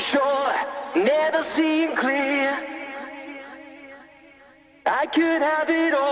sure, never seeing clear. I could have it all.